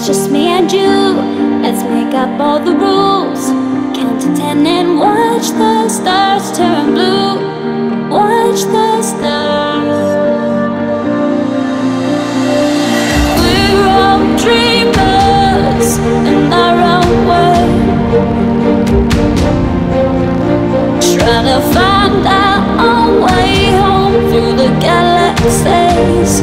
it's just me and you. Let's make up all the rules. Count to ten and watch the stars turn blue. Watch the stars. We're all dreamers in our own world Trying to find our own way home through the galaxies.